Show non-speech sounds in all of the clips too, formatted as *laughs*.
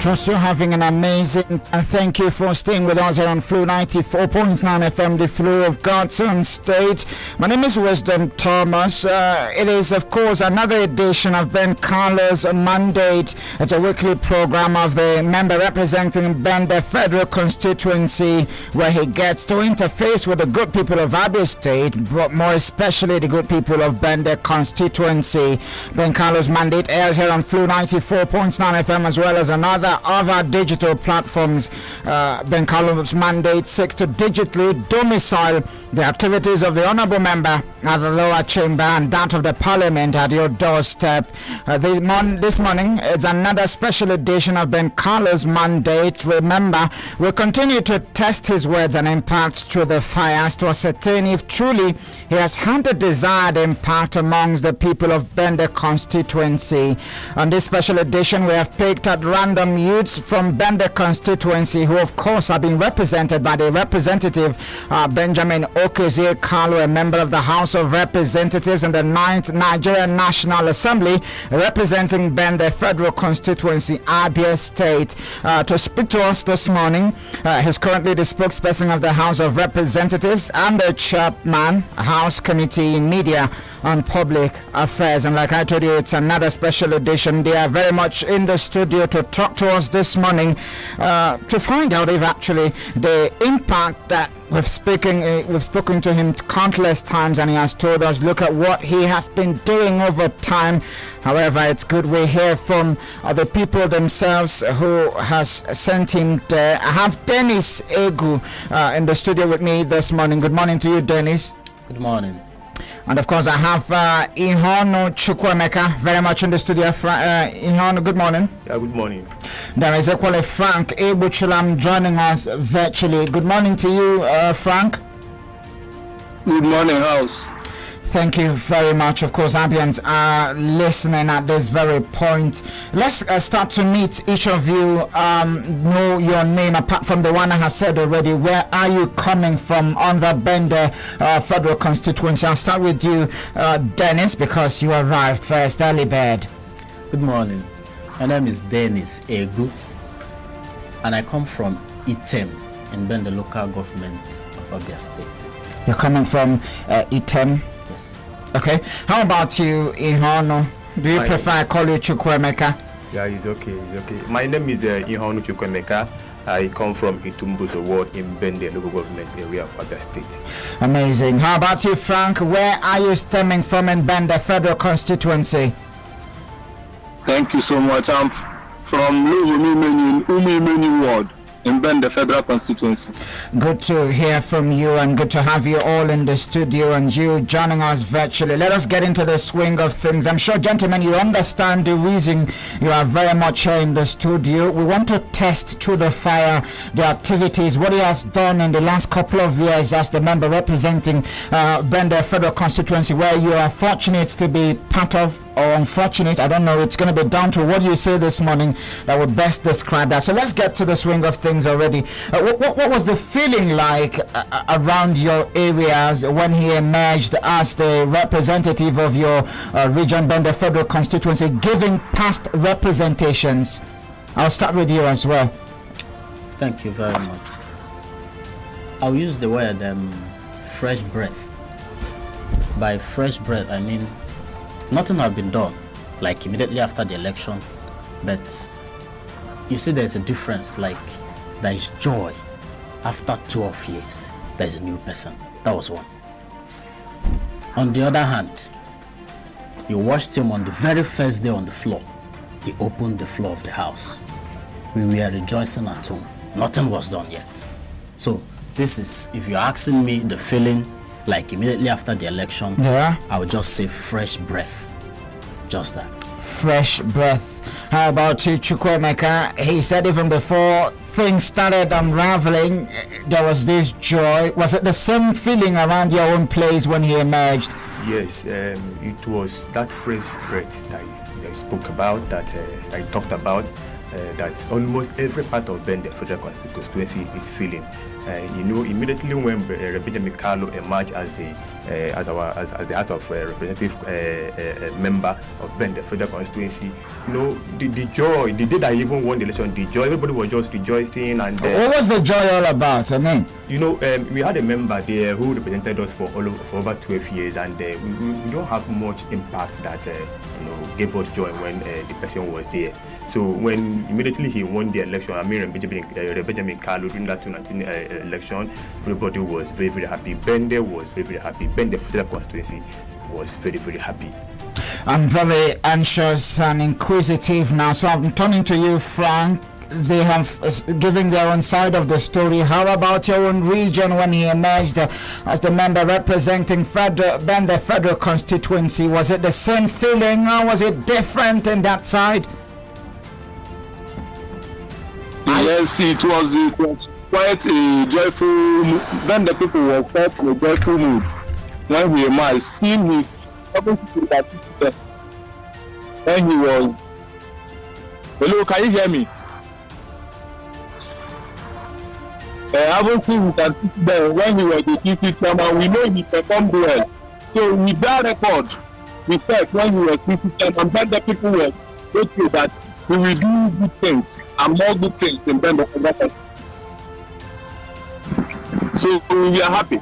trust you're having an amazing and thank you for staying with us here on Flo 94.9 FM, the Flo of God's own state. My name is Wisdom Thomas. Uh, it is, of course, another edition of Ben Kalu's Mandate. It's a weekly program of the member representing Bende Federal Constituency where he gets to interface with the good people of Abia State, but more especially the good people of Bende constituency. Ben Kalu's Mandate airs here on Flo 94.9 FM as well as another our digital platforms. Uh, ben Kalu's Mandate seeks to digitally domicile the activities of the Honourable Member at the lower chamber and that of the Parliament at your doorstep. Uh, this, mon- this morning, is another special edition of Ben Kalu's Mandate. Remember, we'll continue to test his words and impact through the fires to ascertain if truly he has had the desired impact amongst the people of Bende constituency. On this special edition, we have picked at random youths from Bende constituency who, of course, are being represented by the representative uh, Benjamin Okezie Kalu, a member of the House of Representatives in the 9th Nigerian National Assembly, representing Bende Federal Constituency, Abia State. Uh, to speak to us this morning, uh, he's currently the spokesperson of the House of Representatives and the chairman, House Committee in Media on Public Affairs. And like I told you, it's another special edition. They are very much in the studio to talk to us this morning uh, to find out if actually the impact that we've spoken uh, we've spoken to him countless times and he has told us look at what he has been doing over time however it's good we hear from uh, the people themselves who has sent him there i have dennis egu uh, in the studio with me this morning good morning to you dennis Good morning. And of course i have uh, ihono chukwemeka very much in the studio Fra- uh, ihono good morning Yeah, good morning. there is equally Frank Ebuchulam joining us virtually. Good morning to you, uh, Frank. Good morning, House. Thank you very much. Of course, Abians are listening at this very point. Let's uh, start to meet each of you. Um, know your name apart from the one I have said already. Where are you coming from on the Bende uh, Federal Constituency? I'll start with you, uh, Dennis, because you arrived first, early bird. Good morning. My name is Dennis Egu, and I come from Item in Bende local government of Abia State. You're coming from uh, Item. Yes. Okay. How about you, Ihono? Do you Hi. prefer I call you Chukwemeka? Yeah, it's okay, it's okay. My name is uh, Ihonu Chukwemeka. I come from Itumbuzo ward in Bende local government area of Abia State. Amazing. How about you, Frank? Where are you stemming from in Bende Federal Constituency? Thank you so much. I'm f- from Umimeni, Umimeni Ward in Bende Federal Constituency. Good to hear from you and good to have you all in the studio and you joining us virtually. Let us get into the swing of things. I'm sure, gentlemen, you understand the reason you are very much here in the studio. We want to test through the fire the activities, what he has done in the last couple of years as the member representing uh, Bende Federal Constituency, where you are fortunate to be part of or unfortunate. I don't know. It's going to be down to what you say this morning that would best describe that. So let's get to the swing of things already. Uh, what, what, was the feeling like uh, uh, around your areas when he emerged as the representative of your uh, region, Bende Federal Constituency, giving past representations? I'll start with you as well. Thank you very much. I'll use the word um, fresh breath. By fresh breath, I mean nothing have been done, like immediately after the election, but you see, there's a difference. Like there is joy after 12 years. There is a new person. That was one. On the other hand, you watched him on the very first day on the floor. He opened the floor of the house. We were rejoicing at home. Nothing was done yet. So this is, if you're asking me the feeling, like immediately after the election, Yeah. I would just say fresh breath. Just that. fresh breath. How about you, Chukwemeka? He said even before things started unraveling, there was this joy. Was it the same feeling around your own place when he emerged? Yes, um, it was that fresh breath that I, that I spoke about, that uh, I talked about, uh, that almost every part of Bende Federal Constituency is feeling. Uh, you know, immediately when uh, Benjamin Kalu emerged as the uh, as our as, as the House of uh, Representative uh, member of Ben, the federal constituency, you know, the, the joy, the day that he even won the election, the joy, everybody was just rejoicing. And what was the joy all about? I mean, you know, um, we had a member there who represented us for all over, for over 12 years, and we, we, don't have much impact that you know gave us joy when the person was there. So when immediately he won the election, I mean Benjamin, uh, Benjamin Kalu during that 2019 uh, election, everybody was very very happy. Bende was very very happy. Bende Federal constituency was very very happy. I'm very anxious and inquisitive now, so I'm turning to you, Frank they have uh, given their own side of the story. How about your own region when he emerged as the member representing federal, the federal constituency? Was it the same feeling or was it different in that side? Yes, it was, it was quite a joyful Then the people were quite in a joyful mood when we emerged, seeing his having that when he was. Hello, can you hear me? Uh, having seen his antecedent when he was the TC chairman, we know he performed well. So with that record, we felt when he was TC chairman, then the people were okay that we will do good things and more good things in terms of. So we are happy.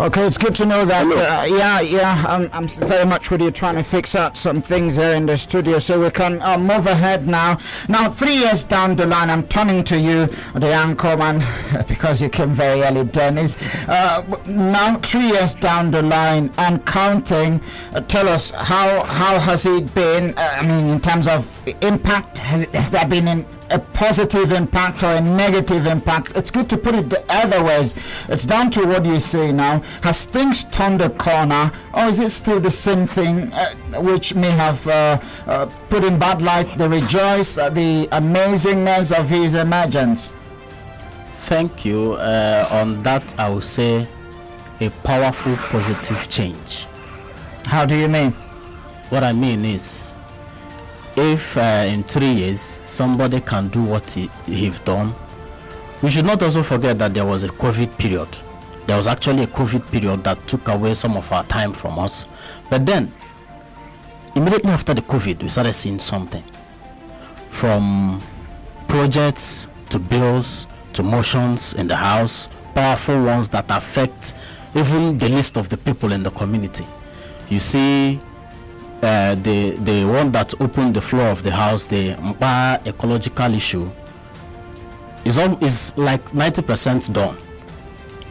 Okay, it's good to know that. Uh, yeah, yeah, I'm, I'm very much with you trying to fix out some things here in the studio so we can uh, move ahead now. Now, three years down the line, I'm turning to you, the anchor man, *laughs* because you came very early, Dennis. Uh, now, three years down the line and counting, uh, tell us how how has it been? Uh, I mean, in terms of impact, has, has there been an a positive impact or a negative impact. It's good to put it the other ways. It's down to what you say now. Has things turned a corner, or is it still the same thing, uh, which may have uh, uh, put in bad light the rejoice, uh, the amazingness of his emergence? Thank you. Uh, on that, I will say a powerful positive change. How do you mean? What I mean is if uh, in three years somebody can do what he, he's done, we should not also forget that there was a COVID period. There was actually a COVID period that took away some of our time from us. But then, immediately after the COVID, we started seeing something. From projects to bills to motions in the House, powerful ones that affect even the list of the people in the community. You see uh, the the one that opened the floor of the house, the Mpa ecological issue, is all is like 90% done.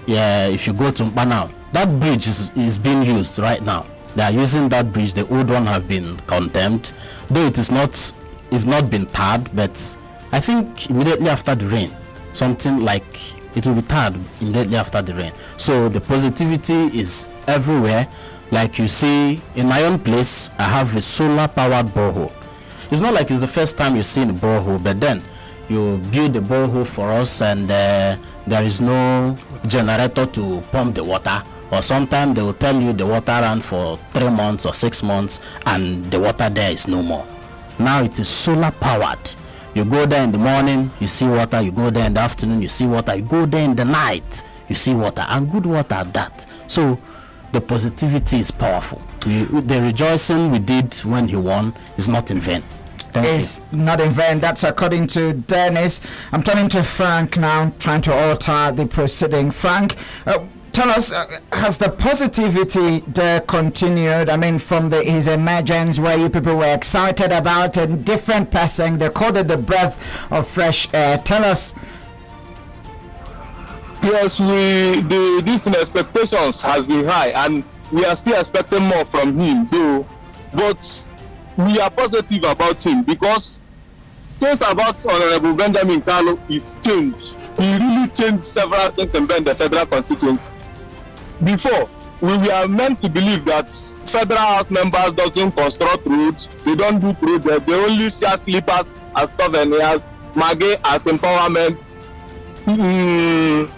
Yeah, if you go to Mpa now, that bridge is, is being used right now. They are using that bridge. The old one have been condemned, though it is not, it's not been tarred. But I think immediately after the rain, something like it will be tarred immediately after the rain. So the positivity is everywhere like you see in my own place i have a solar powered borehole. It's not like it's the first time you've seen a borehole but then you build the borehole for us and uh, there is no generator to pump the water. Or sometimes they will tell you the water ran for three months or six months and the water there is no more. Now it is solar powered. You go there in the morning you see water. You go there in the afternoon you see water. You go there in the night you see water. And good water at that. So the positivity is powerful. We, the rejoicing we did when he won is not in vain. Thank you. not in vain. That's according to Dennis. I'm turning to Frank now, trying to alter the proceeding. Frank, uh, tell us, uh, has the positivity there continued? I mean, from the, his emergence, where you people were excited about, a different passing, they called it the breath of fresh air. Tell us yes, we the distant expectations has been high, and we are still expecting more from him, though. But we are positive about him because things about Honorable Benjamin Kalu is changed. He really changed several things in the federal constituency. Before, we were meant to believe that federal house members doesn't construct roads, they don't do projects, they only share slippers as souvenirs, mage as empowerment. Mm,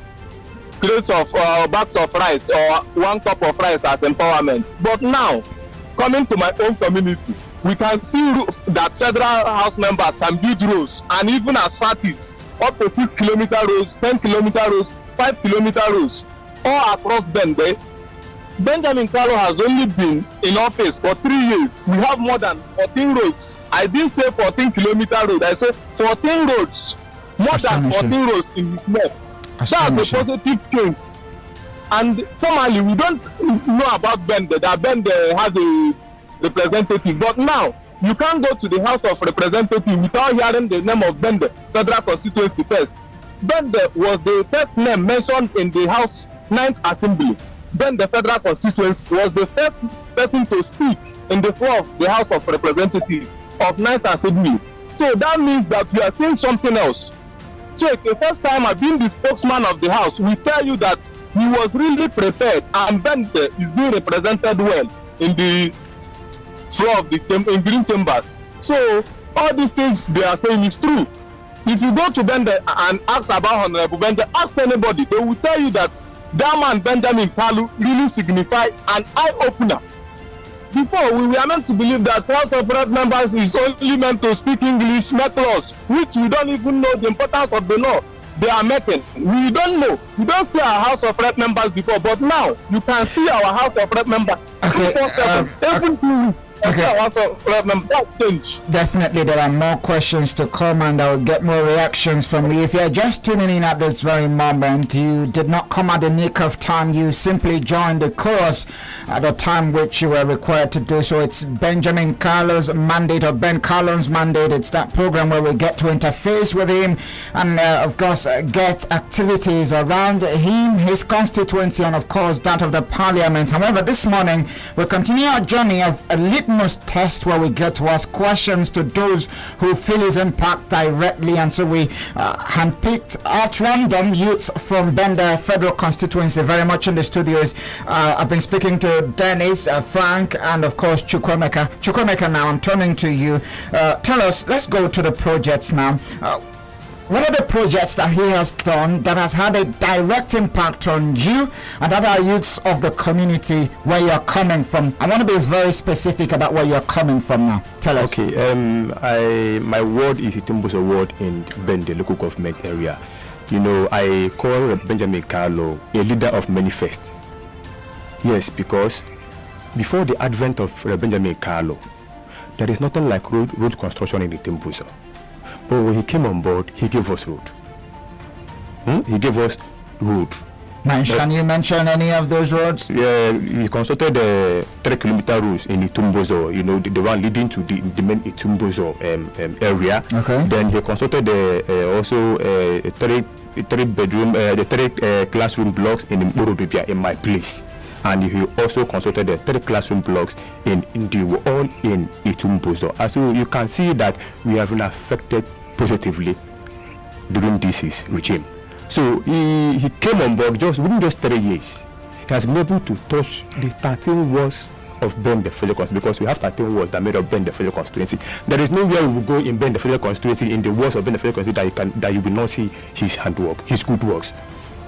plates of uh, bags of rice or one cup of rice as empowerment. But now coming to my own community we can see that federal house members can build roads and even asphalt it up to six kilometer roads ten kilometer roads five kilometer roads all across bende. Benjamin kalu has only been in office for three years. We have more than fourteen roads. I didn't say fourteen kilometer road. I say fourteen roads. More than fourteen roads in his that's a positive change. And formally we don't know about bende that bende has a representative. But now you can't go to the house of representatives without hearing the name of bende federal constituency first. Bende was the first name mentioned in the house ninth assembly. Then the federal constituency was the first person to speak in the floor of the house of representatives of ninth assembly. So that means that we are seeing something else check the first time i been the spokesman of the house we tell you that he was really prepared and bende is being represented well in the floor of the in green chambers so all these things they are saying is true. If you go to bende and ask about honourable bende ask anybody they will tell you that that man benjamin kalu really signify an eye opener before we were meant to believe that house of rep members is only meant to speak english laws which we don't even know the importance of the law they are making we don't know we don't see our house of rep members before but now you can see our house of rep members okay, um, okay. Okay. Definitely, there are more questions to come, and I will get more reactions from you. If you're just tuning in at this very moment, you did not come at the nick of time. You simply joined the course at the time which you were required to do so. It's Benjamin Kalu's mandate, or Ben Kalu's mandate. It's that program where we get to interface with him and, uh, of course, uh, get activities around him, his constituency, and, of course, that of the parliament. However, this morning we continue our journey of a litmus test where we get to ask questions to those who feel his impact directly. And so we uh, handpicked at random youths from Bende Federal Constituency very much in the studios. Uh, I've been speaking to Dennis, uh, Frank, and of course Chukwemeka. Chukwemeka, now I'm turning to you. Uh, tell us, let's go to the projects now what are the projects that he has done that has had a direct impact on you and other youths of the community where you're coming from? I want to be very specific about where you're coming from now. Tell us. Okay, um, I my ward is Itumbo's ward in Bende local government area. You know, I call Benjamin Kalu a leader of manifest. Yes, because before the advent of Benjamin Kalu, there is nothing like road, road construction in Itumbuzo. But when he came on board, he gave us road. Hmm? He gave us road. Mention, can you mention any of those roads? Yeah, he constructed the uh, three kilometer roads in Itumbozo, you know, the, the one leading to the, the main Itumbozo um, um, area. Okay. Then he constructed the, uh, also uh, three three bedroom, uh, the three uh, classroom blocks in Mborobibia in my place. And he also constructed the three classroom blocks in, in the all in Itumbozo. And so you can see that we have been affected positively during this regime. So he, he came on board just within just three years. He has been able to touch the 13 walls of Bende Federal because we have 13 walls that made up Bende Federal Constituency. There is nowhere we will go in Bende Federal Constituency in the walls of Bende Federal Constituency that you can that you will not see his handwork, his good works,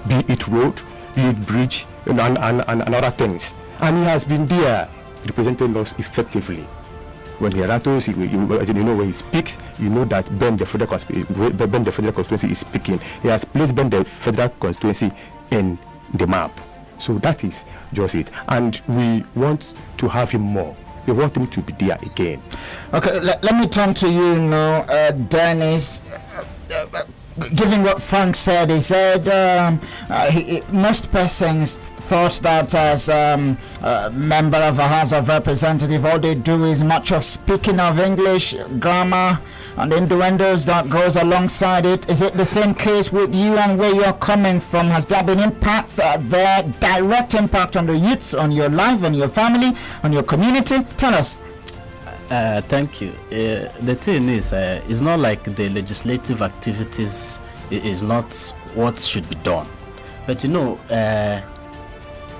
be it road, it bridge, and, and, and, and other things. And he has been there representing us effectively when he rattles, you, you, you, know when he speaks, you know that Bende Federal Bende Federal Constituency is speaking. He has placed Bende Federal Constituency in the map. So that is just it. And we want to have him more. We want him to be there again. Okay, let, let me turn to you now, uh, Dennis. Uh, uh, given what Frank said, he said um, uh, he, most persons thought that as um, a member of a House of Representative, all they do is much of speaking of English, grammar, and innuendos that goes alongside it. Is it the same case with you and where you're coming from? Has there been impact uh, there, direct impact on the youths, on your life, on your family, on your community? Tell us. Uh, thank you. Uh, the thing is, uh, it's not like the legislative activities is not what should be done. But you know, uh,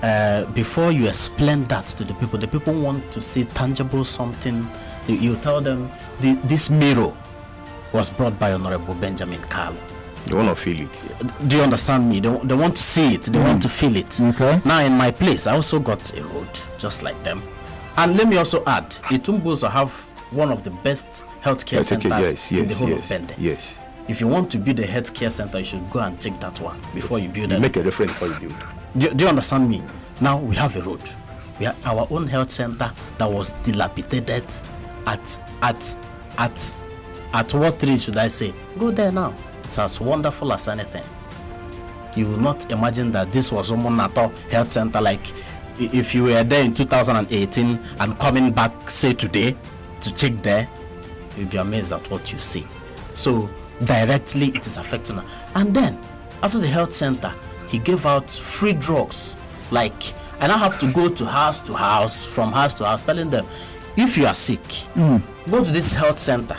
uh, before you explain that to the people, the people want to see tangible something. You, you tell them the, this mirror was brought by Honorable Benjamin Kalu. They want to feel it. Do you understand me? They, they want to see it. They mm. want to feel it. Okay. Now in my place, I also got a road just like them. And let me also add, Itumbo also have one of the best healthcare centers yes, in the yes, whole yes, of Bende. yes. If you want to build a healthcare center, you should go and check that one before you build it. make a reference before you build. Do, do you understand me? Now we have a road. We have our own health center that was dilapidated at at at at what tree should I say? Go there now. It's as wonderful as anything. You will not imagine that this was Omonato Health Center like if you were there in 2018 and coming back say today to check there, you'll be amazed at what you see. So directly it is affecting her. And then after the health center, he gave out free drugs. Like and I now have to go to house to house, from house to house, telling them if you are sick, hmm. go to this health center.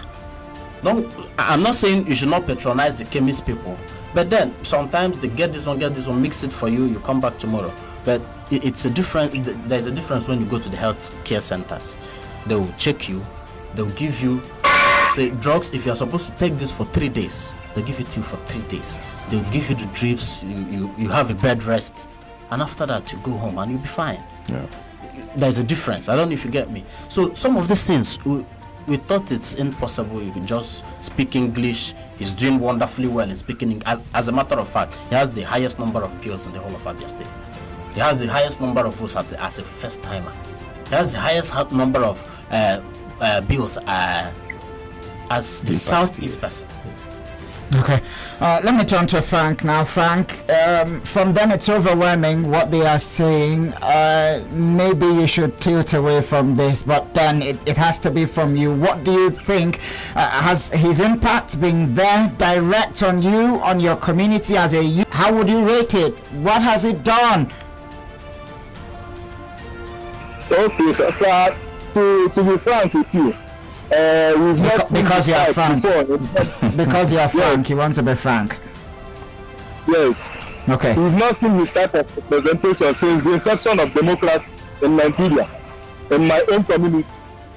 Don't I'm not saying you should not patronize the chemist people, but then sometimes they get this one, get this one, mix it for you, you come back tomorrow. But it's a different there's a difference when you go to the health care centers. They will check you, they'll give you say drugs if you're supposed to take this for three days they'll give it to you for three days. They'll give you the drips you, you, you have a bed rest and after that you go home and you'll be fine. Yeah. there's a difference. I don't know if you get me. So some of these things we, we thought it's impossible. You can just speak english. He's doing wonderfully well in speaking as, as a matter of fact he has the highest number of girls in the whole of abia state he has the highest number of votes at, as a first timer he has the highest number of uh, uh, bills uh, as a southeast person Okay, uh, let me turn to Frank now. Frank, um, from them it's overwhelming what they are saying. Uh, maybe you should tilt away from this, but then it, it has to be from you. What do you think? Uh, has his impact been there direct on you, on your community as a youth? How would you rate it? What has it done? Okay, sir to, to be frank with you, uh, we've not because you are frank. *laughs* Because you're Frank, you want to be frank. yes, Okay. we've not seen this type of representation since the inception of democracy in Nigeria, in my own community.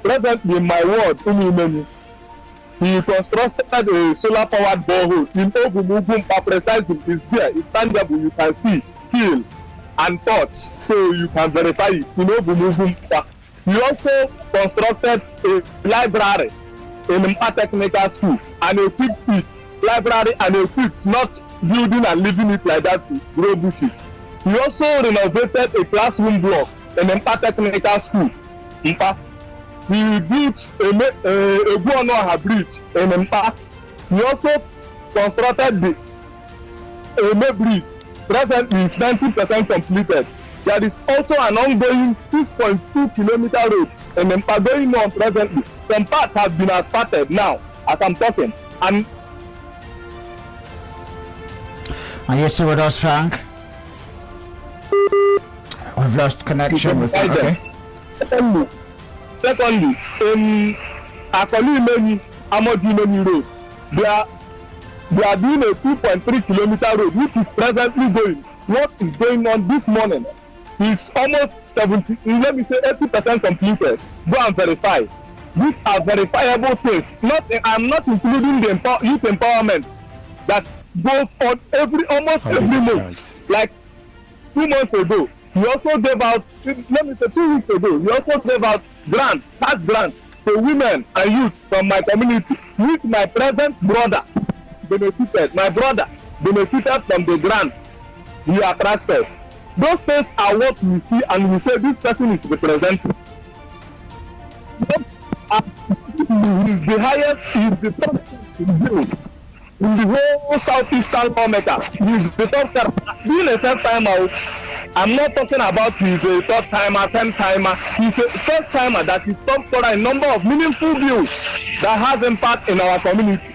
Presently, in my ward, Umimeni, he constructed a solar powered borehole in Ogumugumpa, precisely. It's there, it's tangible, you can see, feel, and touch, so you can verify it in Ogumugumpa. He also constructed a library in Mpa Technical School and equipped it, library and equipped, not building and leaving it like that to grow bushes. He also renovated a classroom block in Mpa Technical School, Mpa. He built a, a, a Guanoha bridge in Mpa. He also constructed the Eme bridge. Presently, it's 90% completed. There is also an ongoing 6.2 kilometer road in Mpa going on presently. Some parts have been asphalted now as I'm talking. And Are you still with us, Frank? We've lost connection with Biden. Okay. secondly, secondly, in Akoli Imeni, Amodi Imeni Road, they are they are doing a 2.3 kilometer road which is presently going. What is going on this morning? It's almost 70, let me say 80 percent completed. Go and verify. These are verifiable things. Not, I'm not including the empower, youth empowerment that goes on every almost How every month. Like two months ago, he also gave out, let me say two weeks ago, he also gave out grants, tax grants to women and youth from my community, which my present brother benefited. My brother benefited from the grant he attracted. Those things are what we see and we say this person is representing. But, uh, is the highest, he is the top the in the whole southeastern he is the top timer being a first timer i'm not talking about he's a third timer ten timer he's a first timer that is top scorer in number of meaningful bills that has impact in our community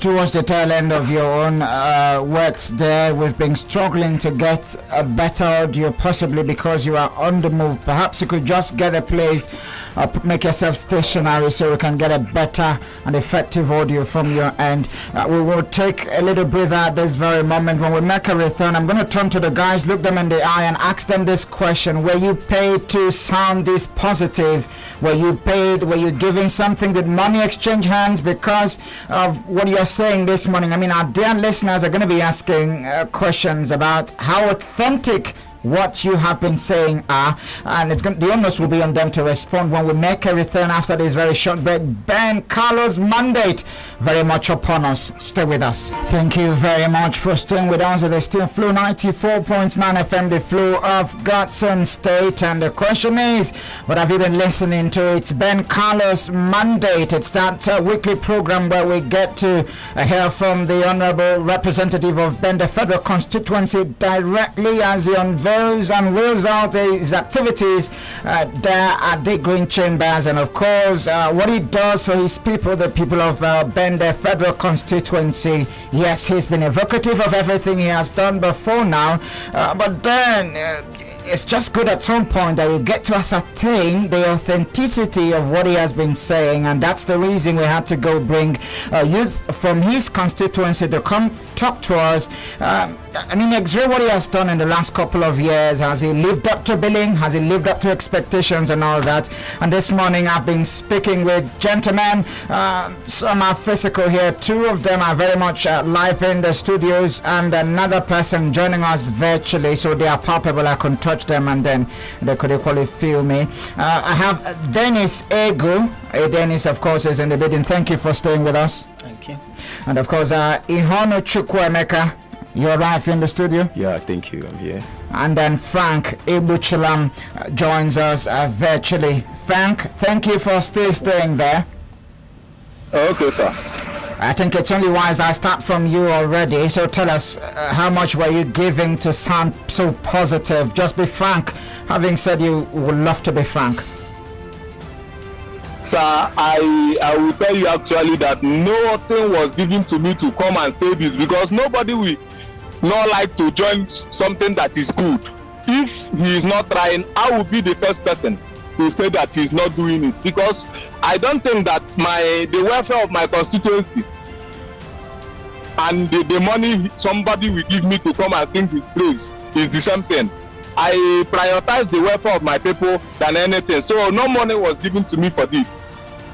towards the tail end of your own uh, words there, we've been struggling to get a better audio, possibly because you are on the move. Perhaps you could just get a place, uh, make yourself stationary so we can get a better and effective audio from your end. Uh, we will take a little breather at this very moment. When we make a return, I'm going to turn to the guys, look them in the eye, and ask them this question Were you paid to sound this positive? Were you paid? Were you giving something? Did money exchange hands because of what you're you're saying this morning. I mean, our dear listeners are going to be asking uh, questions about how authentic what you have been saying are, and it's going, the onus will be on them to respond when we make a return after this very short break. Ben Kalu's mandate very much upon us. Stay with us. Thank you very much for staying with us. It is still Flo 94.9 FM, the Flo of Godson State, and the question is, what have you been listening to? It's Ben Kalu's mandate. It's that uh, weekly program where we get to uh, hear from the honourable representative of Bende Federal Constituency directly as he unveils and rolls out his activities uh, there at the Green Chambers, and of course, uh, what he does for his people, the people of uh, Bende Federal Constituency. Yes, he's been evocative of everything he has done before now, uh, but then uh, it's just good at some point that you get to ascertain the authenticity of what he has been saying, and that's the reason we had to go bring uh, youth from his constituency to come talk to us. Um, I mean, exert what he has done in the last couple of years. Has he lived up to billing? Has he lived up to expectations and all that? And this morning I've been speaking with gentlemen. Uh, some are physical here. Two of them are very much uh, live in the studios, and another person joining us virtually. So they are palpable. I can touch them, and then they could equally feel me. Uh, I have Dennis Egu. Uh, Dennis, of course, is in the building. Thank you for staying with us. Thank you. And of course, uh, Ihono Chukwemeka. You arrive in the studio. Yeah, thank you. I'm here. And then Frank Ibuchilam joins us uh, virtually. Frank, thank you for still staying there. Okay, sir. I think it's only wise I start from you already. So tell us, uh, how much were you giving to sound so positive? Just be frank. Having said you would love to be frank. Sir, I I will tell you actually that nothing was given to me to come and say this because nobody will not like to join something that is good. If he is not trying, I will be the first person to say that he is not doing it because I don't think that my the welfare of my constituency and the, the money somebody will give me to come and sing his praise is the same thing. I prioritize the welfare of my people than anything. So no money was given to me for this.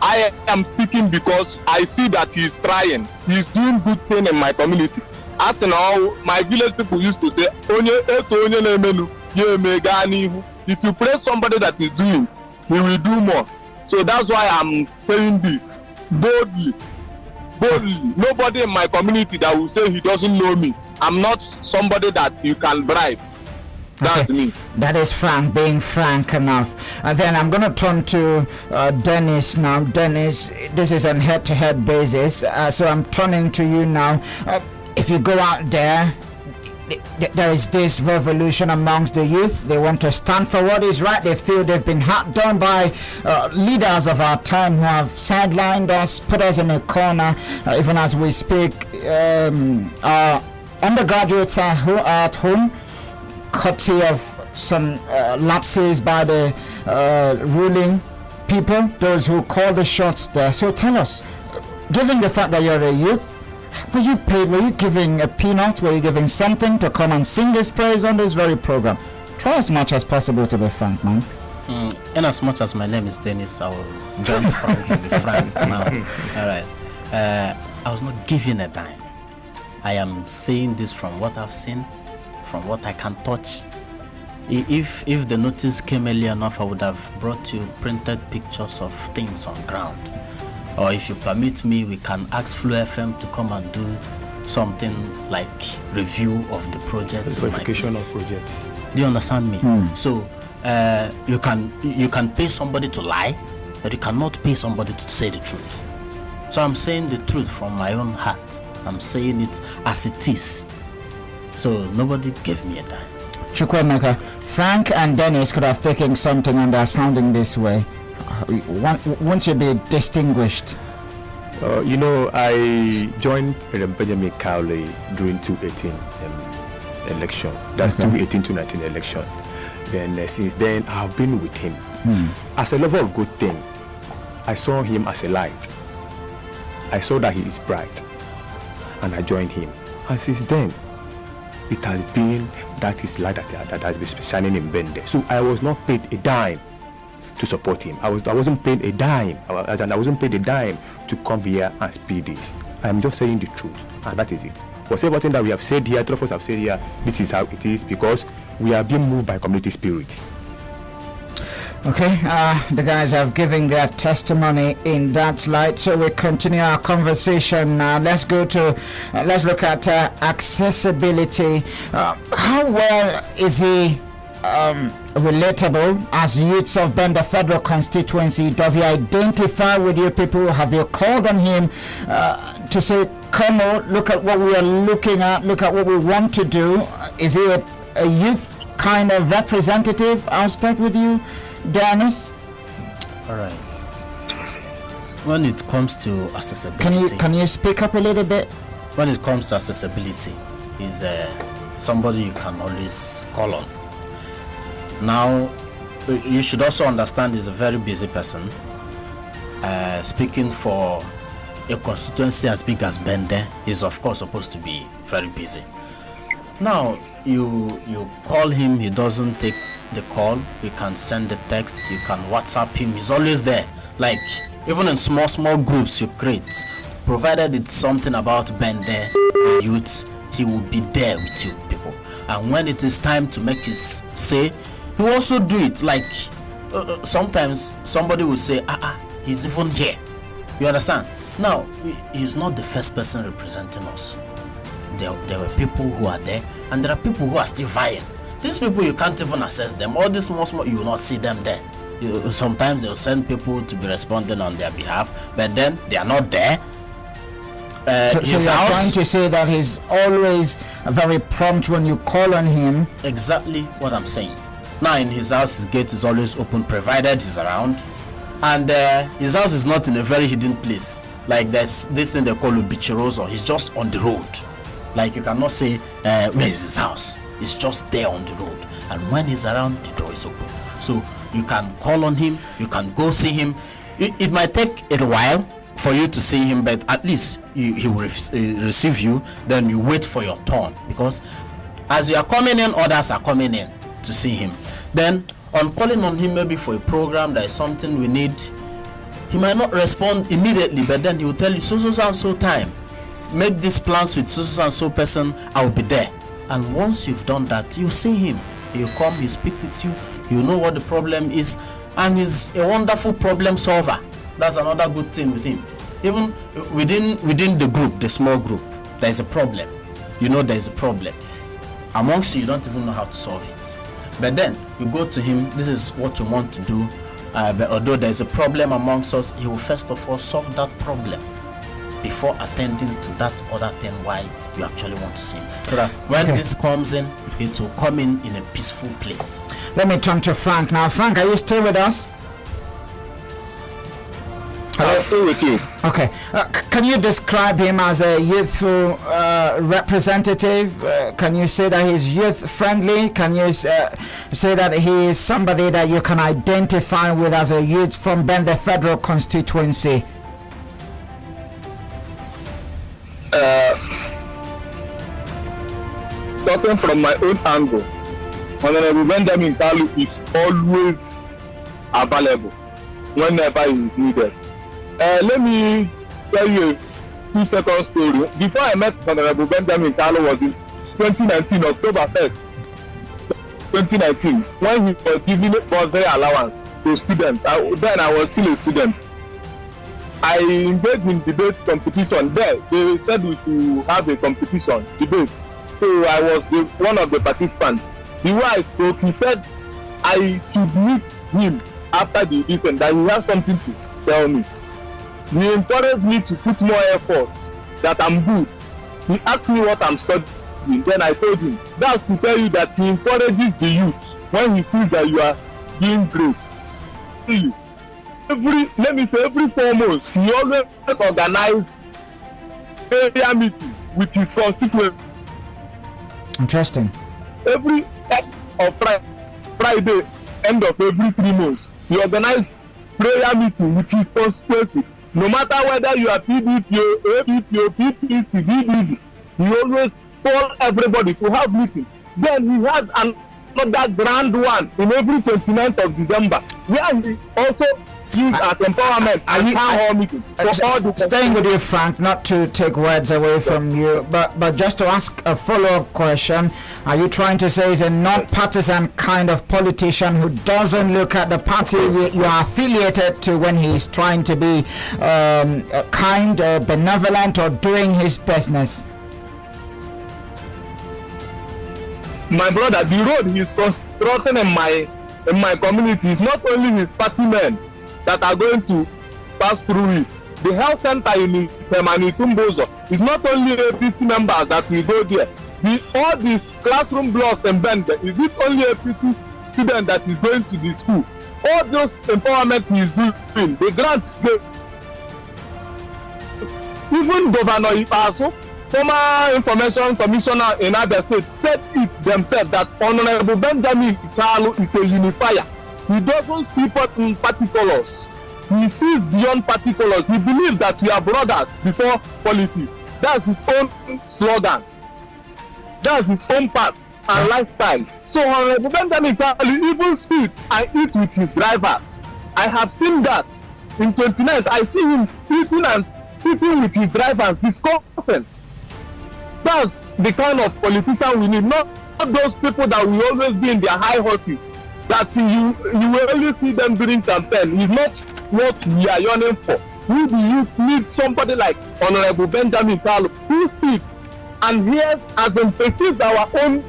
I am speaking because I see that he is trying. He is doing good thing in my community. As in all, my village people used to say, Onye eto onye na-emenu, ya eme gaa n'ihu. If you praise somebody that is doing, he will do more. So that's why I'm saying this boldly. Boldly. Nobody in my community that will say he doesn't know me. I'm not somebody that you can bribe. That's Okay. me. That is Frank, being frank enough. And then I'm going to turn to uh, Dennis now. Dennis, this is on head to head basis. Uh, so I'm turning to you now. Uh, if you go out there, th- th- there is this revolution amongst the youth. They want to stand for what is right. They feel they've been hard done by uh, leaders of our time who have sidelined us, put us in a corner, uh, even as we speak. Um, our undergraduates are who are at home courtesy of some uh, lapses by the uh, ruling people, those who call the shots there. So tell us, given the fact that you're a youth, were you paid? Were you giving a peanut? Were you giving something to come and sing his praise on this very program? Try as much as possible to be frank, man. Mm, in as much as my name is Dennis, I will join Frank to be frank now. *laughs* All right. Uh, I was not giving a dime. I am saying this from what I've seen, from what I can touch. If if the notice came early enough, I would have brought you printed pictures of things on ground. Or if you permit me, we can ask Flo FM to come and do something like review of the projects. in my Verification of projects. Do you understand me? So uh, you can you can pay somebody to lie, but you cannot pay somebody to say the truth. So I'm saying the truth from my own heart. I'm saying it as it is. So nobody gave me a dime. Chukwemeka, Frank and Dennis could have taken something and they're sounding this way. Won't- you be distinguished? Uh, you know, I joined Benjamin Kalu during 2018 um, election. That's Okay. 2018 to 19 election. Then uh, since then, I've been with him. As a lover of good things, I saw him as a light. I saw that he is bright, and I joined him. And since then, it has been that is light that, that has been shining in Bende. So I was not paid a dime to support him. I was I wasn't paid a dime. I, was, I wasn't paid a dime to come here and speak this. I'm just saying the truth, and that is it. Whatever thing that we have said here, three of us have said here, this is how it is because we are being moved by community spirit. Okay, uh, the guys have given their testimony in that light, so we continue our conversation. Now, let's go to, uh, let's look at uh, accessibility. Uh, how well is he um, relatable as youths of Bende Federal Constituency? Does he identify with you people? Have you called on him uh, to say, come on, look at what we are looking at, look at what we want to do? Is he a, a youth kind of representative? I'll start with you. Dennis, All right. When it comes to accessibility, can you can you speak up a little bit? when it comes to accessibility, is uh, somebody you can always call on. Now, you should also understand he's a very busy person. Uh, speaking for a constituency as big as Bende, he's of course supposed to be very busy. Now, you you call him, he doesn't take the call. You can send the text, you can WhatsApp him. He's always there. Like even in small small groups you create, provided it's something about Bende, the youth, he will be there with you people. And when it is time to make his say, he will also do it. Like uh, uh, sometimes somebody will say, ah ah, he's even here. You understand? Now he- he's not the first person representing us there, there were people who are there and there are people who are still vying these people you can't even access them all these small small you will not see them there you, sometimes they'll send people to be responding on their behalf but then they are not there uh, So, so you're house- trying to say that he's always very prompt when you call on him. exactly what I'm saying. Now in his house, his gate is always open, provided he's around, and uh, his house is not in a very hidden place. Like there's this thing they call Ubichiroso. He's just on the road. Like you cannot say uh, where is his house. It's just there on the road, and when he's around, the door is open. So you can call on him. You can go see him. It, it might take a while for you to see him, but at least you, he will uh, receive you. Then you wait for your turn because as you are coming in, others are coming in to see him. Then, on calling on him maybe for a program that is something we need, he might not respond immediately, but then he will tell you so so so so time. Make these plans with so so and so person. I will be there. And once you've done that, you see him. He'll come. He'll speak with you. You know what the problem is, and he's a wonderful problem solver. That's another good thing with him. Even within within the group, the small group, there is a problem. You know there is a problem amongst you, you don't even know how to solve it. But then you go to him, this is what you want to do. Uh, but although there's a problem amongst us, he will first of all solve that problem before attending to that other thing why you actually want to see him. So that when Okay. this comes in, it will come in in a peaceful place. Let me turn to Frank now. Frank, are you still with us? I'll stay with you. Okay. Uh, can you describe him as a youthful uh, representative? Uh, can you say that he's youth friendly? Can you uh, say that he is somebody that you can identify with as a youth from Bende Federal Constituency? Talking from my own angle, Honorable Benjamin Kalu is always available whenever he is needed. Uh, let me tell you two second story. Before I met Honorable Benjamin Kalu was in 2019, October 1st, 2019, when he was giving birthday allowance to students. I, then I was still a student. I engaged in debate competition there. They said we should have a competition debate. So I was the, one of the participants. The way I spoke, he said I should meet him after the event that he has something to tell me. He encouraged me to put more effort, that I'm good. He asked me what I'm studying. Then I told him, that's to tell you that he encourages the youth when he feels that you are doing great. See, every let me say every four months he always organize area meeting with his constituents Interesting. every of friday end of every three months he organize prayer meeting with his constituency no matter whether you are pdp o ppc vdp he always call everybody to have meeting. Then he has another grand one in every twenty-ninth of december where he also use as empowerment. Are you- town hall meeting. Uh, for s- all the staying with you, Frank, not to take words away from you, but but just to ask a follow-up question: Are you trying to say he's a non-partisan kind of politician who doesn't look at the party you are affiliated to when he's trying to be um, kind or benevolent or doing his business? my brother the road he's constructing in my in my community is not only his party men that are going to pass through it. The health center in Temanitumbozo is not only apc members that will go there. The all these classroom blocks and bende is it only apc student that is going to the school? All those empowerment he is doing the grant dey even governor ipaso former information commissioner in abia state said it themselves that honourable benjamin kalu is a unifier he doesn't see party colours he sees beyond party colours he believes that we are brothers before politics. That's his own slogan. That's his own path and lifestyle. So honourable benjamin kalu even sit and eat with his drivers i have seen that in twenty-nine i see him eating and sitting with his drivers discussing. That's the kind of politician we need not, those people that will always be in their high horses that you you will only see them during campaign is not what we are yearning for. We the youth need somebody like honourable benjamin kalu who sits and hears as in perceives our own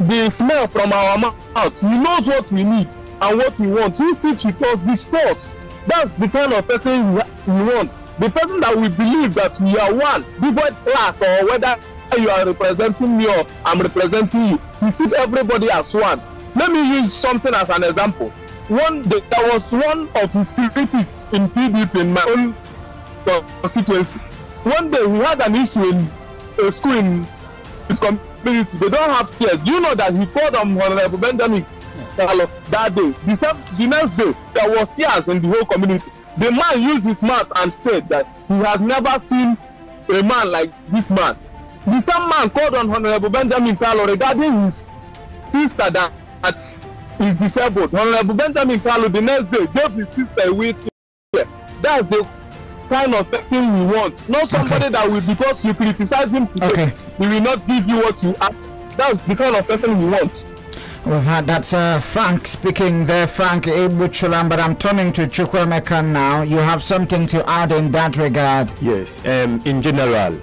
the smell from our mouth he knows what we need and what we want. Who sits with us discuss that's the kind of person we, want. The person that we believe that we are one different class or whether you are representing me or i'm representing you we see everybody as one let me use something as an example. One there was one of his critics in pdp in my own constituency. One day we had an issue in a school in his community. They don't have chairs. Do you know that he called on honourable benjamin Salo that day? The same the next day there was tears in the whole community. The man used his mouth and said that he has never seen a man like this man. The same man called on honourable benjamin kalu regarding his sister that that is disabled honourable benjamin kalu the next day gave his sister a wheelchair that's the kind of person we want not somebody Okay. that will because you criticize him today Okay. he will not give you what you ask that's the kind of person we want. We've had that's uh, Frank speaking there, Frank Ibuchulam, but I'm turning to Chukwuemeka now. You have something to add in that regard. Yes, um, in general,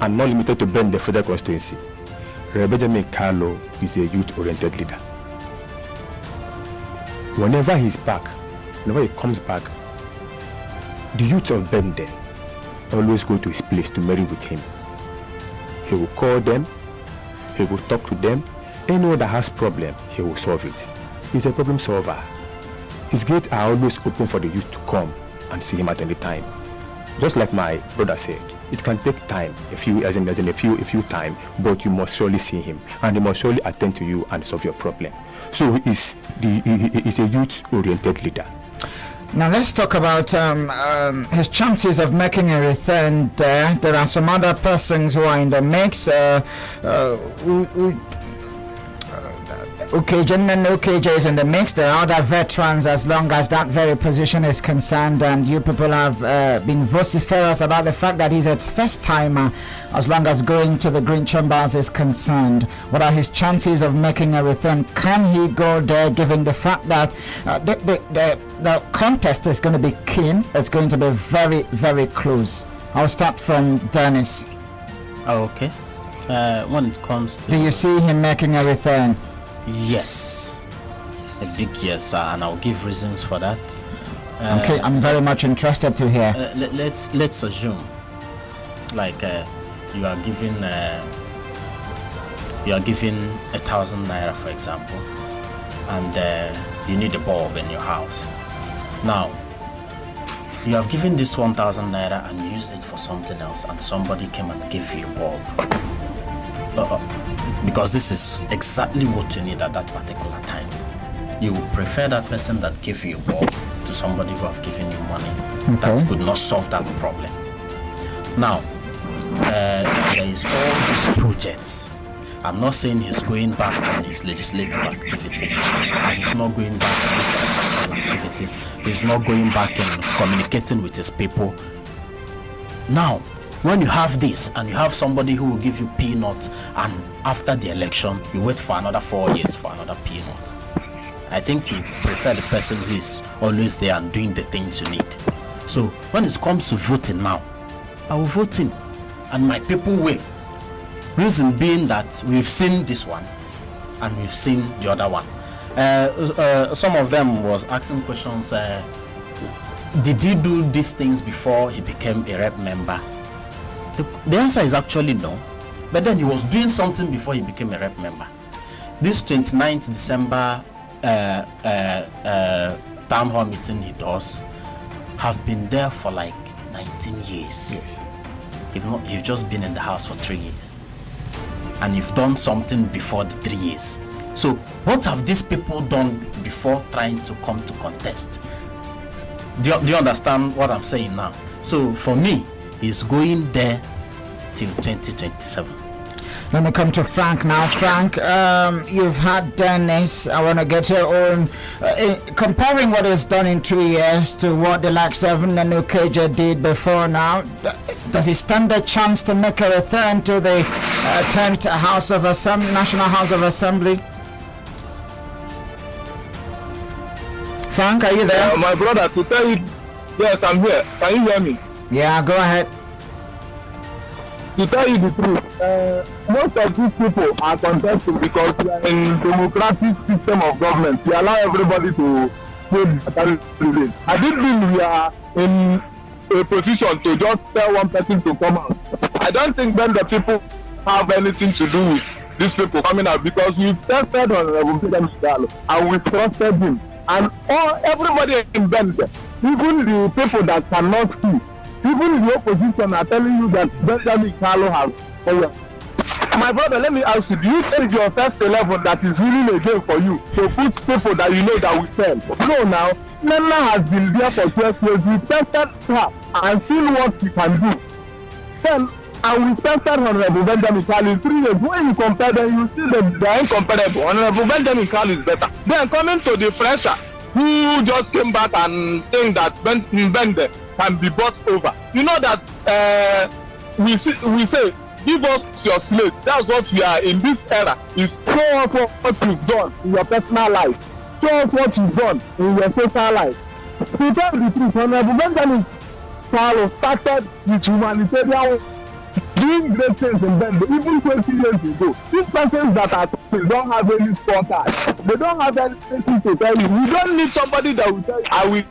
and not limited to Bende federal constituency, Reverend Benjamin Kalu is a youth-oriented leader. Whenever he's back, whenever he comes back, the youth of Bende always go to his place to marry with him. He will call them, he will talk to them. Anyone that has problem, he will solve it. He's a problem solver. His gates are always open for the youth to come and see him at any time. Just like my brother said, it can take time, a few as in, as in a few a few time, but you must surely see him and he must surely attend to you and solve your problem. So he is the he, he a youth-oriented leader. Now let's talk about um, um, his chances of making a return there. There are some other persons who are in the mix. Uh, uh, who- who- Ukeje and Ukeje is in the mix. There are other veterans as long as that very position is concerned. And you people have uh, been vociferous about the fact that he's a first timer as long as going to the Green Chambers is concerned. What are his chances of making a return? Can he go there given the fact that uh, the, the, the, the contest is going to be keen? It's going to be very, very close. I'll start from Dennis. Oh, Okay. Uh, when it comes to Do you see him making a return? Yes, a big yes, uh, and I'll give reasons for that. Uh, Okay, I'm very much interested to hear. uh, let, let's let's assume like uh, you are giving uh, you are giving a thousand naira for example and uh, you need a bulb in your house now you have given this 1000 naira and used it for something else and somebody came and gave you a bulb uh, because this is exactly what you need at that particular time you would prefer that person that gave you a bulb to somebody who have given you money that could not solve that problem now uh, there is all these projects I'm not saying he's going back on his legislative activities and he's not going back on infrastructure political activities. He's not going back and communicating with his people. Now, when you have this and you have somebody who will give you peanuts and after the election you wait for another four years for another peanut. I think you prefer the person who is always there and doing the things you need. So when it comes to voting now i will vote him and my people will. Reason being that we've seen this one and we've seen the other one. Uh, uh, some of them was asking questions uh, did he do these things before he became a rep member the, the answer is actually no. But then he was doing something before he became a rep member. This 29th December uh, uh, uh, town hall meeting he does have been there for like 19 years. Yes. You've, not, you've just been in the house for three years. And you've done something before the three years. So, what have these people done before trying to come to contest? Do you, do you understand what I'm saying now? So, for me, is going there till 2027. Let me come to Frank now. Frank, um, you've had Dennis. I want to get your own. Uh, in, comparing what he's done in two years to what the likes of Nnenna Ukeje did before now, does he stand a chance to make a return to the uh, 10th House of Assembly, National House of Assembly? Frank, are you there? Uh, my brother, to tell you, yes, I'm here. Can you hear me? Yeah, go ahead. To tell you the truth, uh, most of these people are contesting because we are in democratic system of government. We allow everybody to say I did think we are in a position to just tell one person to come out. I don't think then the people have anything to do with these people coming out because we've tested on Reverend Peter and we trusted him. And all everybody in Bend, even the people that cannot see, even the opposition are telling you that Benjamin Carlo has power. My brother, let me ask you, do you think your first eleven that is really a game for you to put people that you know that will sell? No, now, Nana has been there for twelve years. We tested her and seen what she can do. Then, and we tested Honorable Benjamin Carlo in three years. When you compare them, you see them, they are incomparable. Honorable Benjamin Carlo is better. Then coming to the fresher, who just came back and saying that Ben Bende can be bought over. You know that uh, we see, we say give us your slate. That's what we are in this era. Is show us what you've done in your personal life. Show us what you've done in your social life. To tell the truth, Honorable Benjamin Carlo started with humanitarian doing great things in Bende even twenty years ago. These persons that are talking don't have any scorecard. They don't have anything to tell you. We don't need somebody that will tell you, I will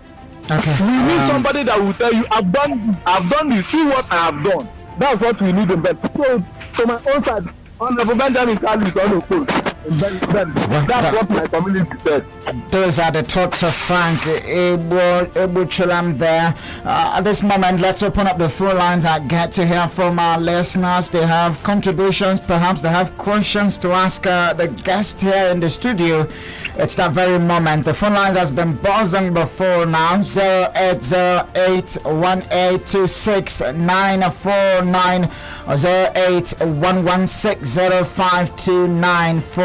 Okay. we need um, somebody that will tell you i've done i've done this. See what i have done. That's what we need in bed so to my own side honourable benjamin is on the phone in bed bed that's what my community said. Those are the thoughts of Frank Ebuchulam there. Uh, at this moment, let's open up the phone lines and get to hear from our listeners. They have contributions, perhaps they have questions to ask uh, the guest here in the studio. It's that very moment. The phone lines has been buzzing before now. 080818269949 or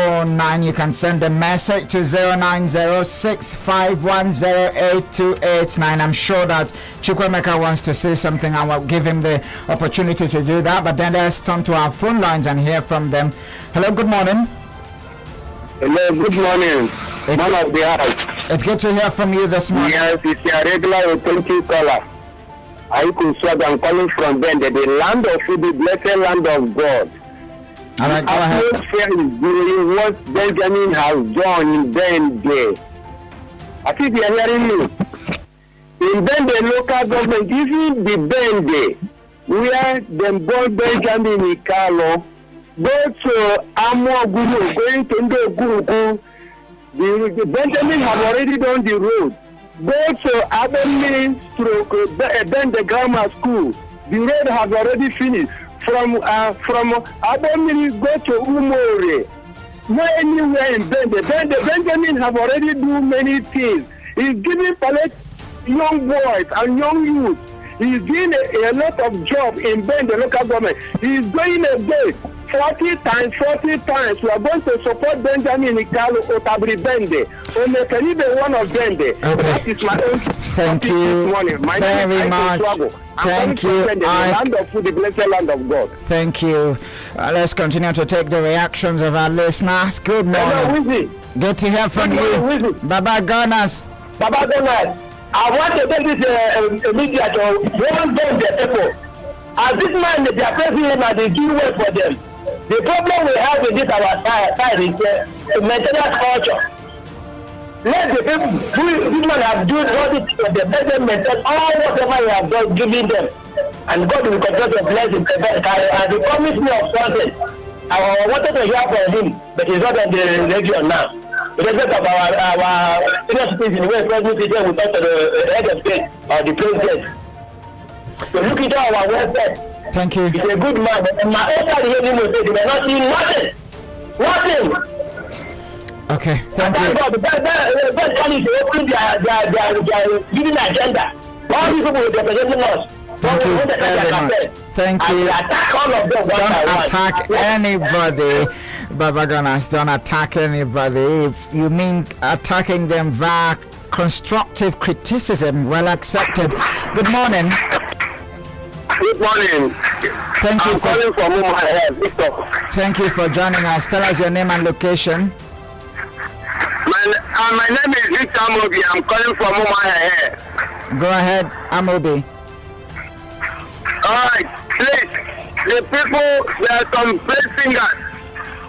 081160529949. You can send a message to 0906510829. I'm sure that Chukwuemeka wants to say something. I will give him the opportunity to do that. But then let's turn to our phone lines and hear from them. Hello, good morning. Hello, good morning. It's, Man of the house. it's good to hear from you this morning. Yes, it's your regular authentic caller. I could swag I'm calling from Bende, the land of the blessed land of God. All right, go ahead. Doing what Benjamin has done in Bende. I think you are hearing me. In Bende local government, even the Bende, where them born Benjamin Ikalo, go to Amoguru, going to Ndogurugu, the, Benjamin have already done the road. Go to Abemi stroke Be- Bende Grammar School. The road has already finished. From uh, from Abemi go to Umore. Not anywhere in Bende. Bende Benjamin have already do many things. He's giving pallet young boys and young youths. He's doing a, a lot of job in Bende local government. He's going a day 40 times, 40 times, we are going to support Benjamin Ikalo Otabri Bende. Omekaribe one of Bende. Okay. That is my own Thank you morning. My very name is much. Thank you, Bende, I- land of food, the blessed land of God. Thank you. Uh, let's continue to take the reactions of our listeners. Good Hello, morning. Wizzy. Good to hear from morning, you. Baba Gunners. Baba Donald, I want to take this uh, media to warn them the people. As this man, they are praising him and they do well for them. The problem we have in this our side, is uh, maintenance culture. Let the people, this man have done all it for the present maintain all whatever he has done, giving them. And God will continue to bless him. And he promised me of something. I wanted to hear from him, but he's not on the radio now. The president of our our senior citizen wey sit there we talk to the uh, head of state or the president. So look into our welfare. Thank you. He's a good man. And my here in Imo State, they were not seeing nothing. Nothing. Okay, thank Thank you. God, that, that, that college, they open their, their, their, their giving agenda. All these people were representing us. Thank you very much. Thank you. attack all of them Don't attack anybody. Baba Gunners, don't attack anybody. If you mean attacking them via constructive criticism, well accepted. Good morning. Good morning. Thank you I'm for calling from Umuahia, Victor. thank you for joining us. Tell us your name and location. My, uh, my name is Victor Mobi. I'm calling from Umuahia. Go ahead, Amobi. Alright, please, the people, there are some face fingers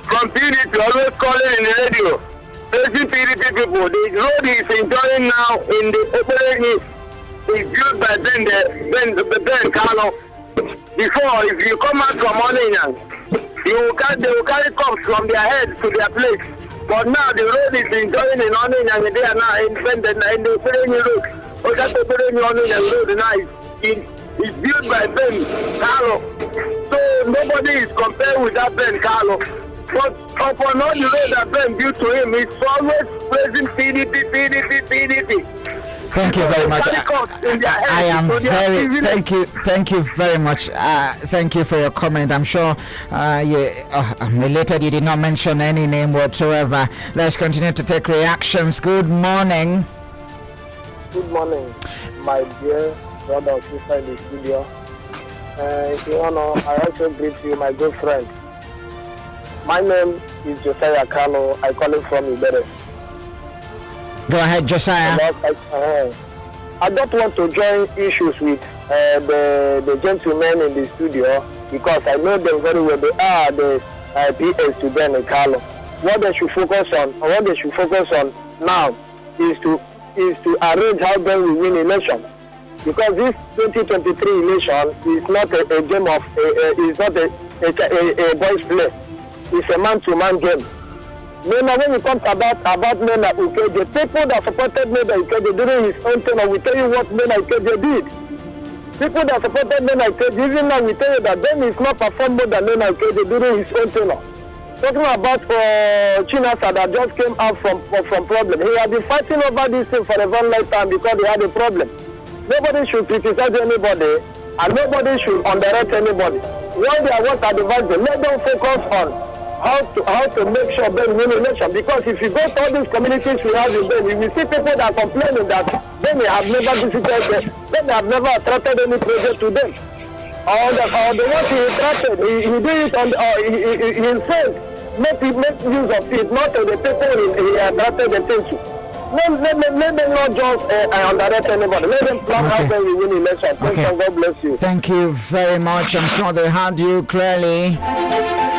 from PDP always calling in the radio. Facing PDP people, the road is enjoying now in the opening is built by Ben, the, ben, the Ben Carlo. Before, if you come out from Onion, you will carry, they will carry cups from their head to their place. But now the road is enjoying in Onion and they are now in Ben, in the opening road. Oh, that opening Onion road now in is built by Ben Carlo. So nobody is compared with that Ben Carlo. But upon all the road that Ben built to him, he's always praising PDP, PDP, PDP. Thank you very much. Carry cups in their head, I am so they are very thank you thank you very much uh, thank you for your comment i'm sure uh, you uh, i'm related you did not mention any name whatsoever let's continue to take reactions good morning Good morning, my dear brother or sister in the studio. Uh, in honor, I also greet you, my good friend. My name is Josiah Carlo. I call it from Ibere. Go ahead josiah uh, I don't want to join issues with uh, the, the gentlemen in the studio because I know them very well. They are the uh, PS to Ben and Carlo. What they should focus on, or what they should focus on now, is to is to arrange how Ben will win election. Because this 2023 election is not a, a game of, a, a, is not a, a, a, a boys play. It's a man-to-man game. Nena, when it comes about about Nena Ukeje, people that supported Nena Ukeje during his own tenure will tell you what Nena Ukeje did. People that supported Nena Ukeje, even now we tell you that Ben is not performed more than Nena Ukeje during his own tenure. Talking about uh, Chinasa that just came out from from problem. He had been fighting over this thing for a very long time because he had a problem. Nobody should criticize anybody and nobody should underrate anybody. When they are what advising, let them focus on how to how to make sure Bende win election because if you go to all these communities we have in Ben, you will see people that are complaining that Ben have never visited them, Ben have never attracted any project to them. Or the or the ones he attracted, he, he did it on the, uh, he, he, he himself make make use of it, not to the people he, he attracted thing to. Let, let, let, let them not just uh, uh, underrate anybody. Let them plan Okay. how they will win election. Thank Okay. you God bless you. Thank you very much. I'm sure they heard you clearly.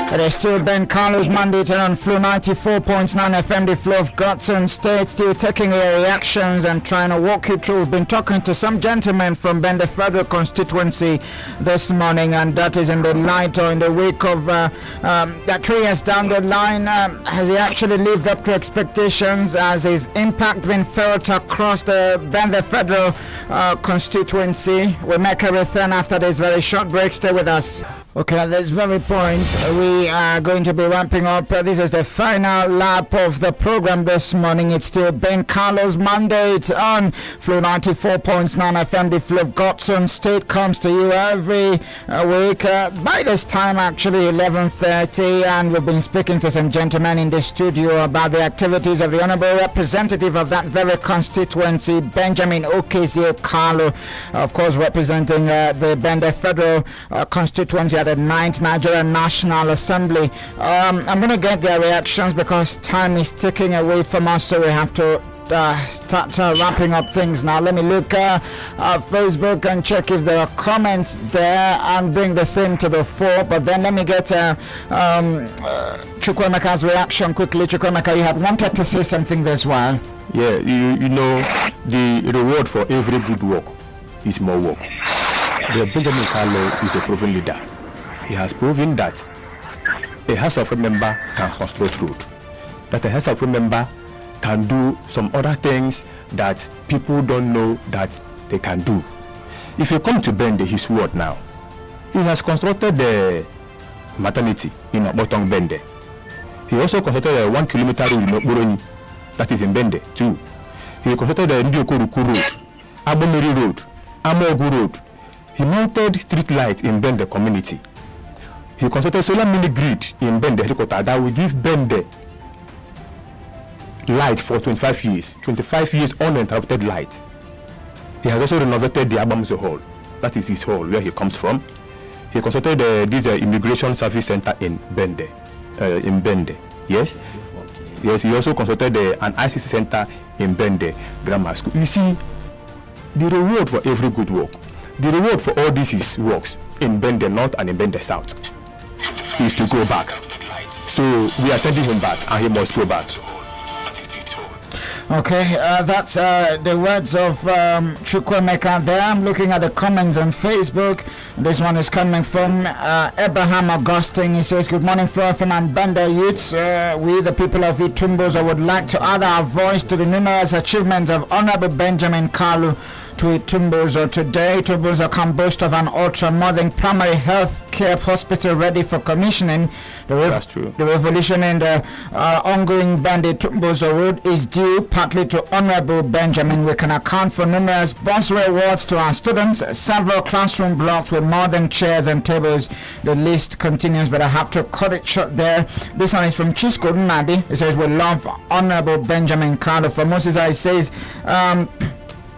It is still Ben Kalu's mandated on Flo 94.9 FM, the Flo of God's Own State, still taking your reactions and trying to walk you through. We've been talking to some gentlemen from Bende Federal constituency this morning, and that is in the light or in the wake of uh, um, that three years down the line. Um, has he actually lived up to expectations? Has his impact been felt across the Bende Federal uh, constituency? We'll make return after this very short break. Stay with us. Okay, at this very point, we are going to be wrapping up. Uh, this is the final lap of the program this morning. It's still Ben Kalu's mandate on Flo 94.9 FM. The Flo of God's Own State comes to you every uh, week. Uh, by this time, actually, 11.30, and we've been speaking to some gentlemen in the studio about the activities of the Honorable Representative of that very constituency, Benjamin Okezie Kalu, of course, representing uh, the Bende Federal uh, constituency the 9th Nigerian National Assembly. Um, I'm going to get their reactions because time is ticking away from us, so we have to uh, start uh, wrapping up things now. Let me look uh, at Facebook and check if there are comments there and bring the same to the fore. But then let me get uh, um, uh, Chukwuemeka's reaction quickly. Chukwuemeka, you had wanted to say something this while. Yeah, you, you know, the reward for every good work is more work. The Benjamin Kalu is a proven leader he has proven that a House of member can construct road, that a House of member can do some other things that people don't know that they can do. If you come to Bende, his word now, he has constructed the maternity in Botong Bende. He also constructed a one kilometer road in Okboroni, that is in Bende too. He constructed the Ndiokoruku road, Abomeri road, Amogu road. He mounted street lights in Bende community. He constructed solar mini grid in Bende helicopter that will give Bende light for 25 years. 25 years uninterrupted light. He has also renovated the Abamzo hall. That is his hall where he comes from. He constructed uh, this uh, immigration service center in Bende uh, in Bende. Yes? Yes he also constructed uh, an ICC center in Bende grammar school. You see the reward for every good work the reward for all this is works in Bende North and in Bende South is to go back. So we are sending him back and he must go back. Okay, uh, that's uh, the words of um, Chukwuemeka there. I'm looking at the comments on Facebook. This one is coming from uh, Abraham Augustine. He says, Good morning, Flo FM and Bende youths. Uh, we, the people of Itumbos, I would like to add our voice to the numerous achievements of Honorable Benjamin Kalu to Itumbuzo. Today, Itumbuzo can boast of an ultra-modern primary health care hospital ready for commissioning. The, That's true. the revolution in the uh, ongoing Bandit Tumbuzo Road is due partly to Honorable Benjamin. We can account for numerous bursary awards to our students, several classroom blocks with modern chairs and tables. The list continues, but I have to cut it short there. This one is from Chisco Nadi. It says, We love Honorable Benjamin Kalu. For Moses, I says, um,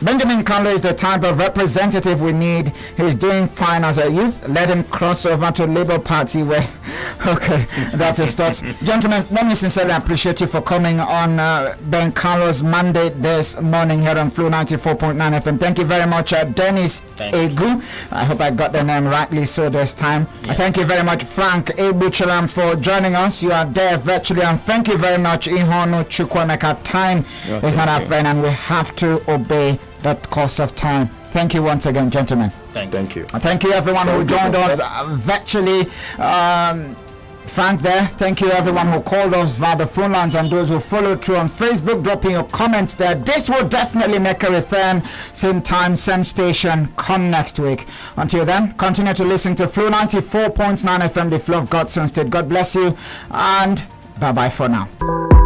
Benjamin Kalu is the type of representative we need. He's doing fine as a youth. Let him cross over to Labour Party where *laughs* okay, that's his thoughts. Gentlemen, let me sincerely appreciate you for coming on uh, Ben Kalu's mandate this morning here on Flo 94.9 FM. Thank you very much, uh, Dennis Egu. I hope I got the name rightly so this time. Yes. Thank you very much, Frank Ebuchalam, for joining us. You are there virtually. And thank you very much, Ihonu Chukwuemeka. Time is not our friend and we have to obey that cost of time. Thank you once again, gentlemen. Thank, thank you. Thank you, everyone thank who joined us uh, virtually. Um, Frank there. Thank you everyone who called us via the phone lines and those who followed through on Facebook, dropping your comments there. This will definitely make a return. Same time, same station. Come next week. Until then, continue to listen to Flo 94.9 FM, the Flo of God's Own State. God bless you and bye bye for now.